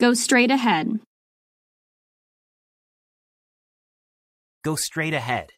Go straight ahead. Go straight ahead.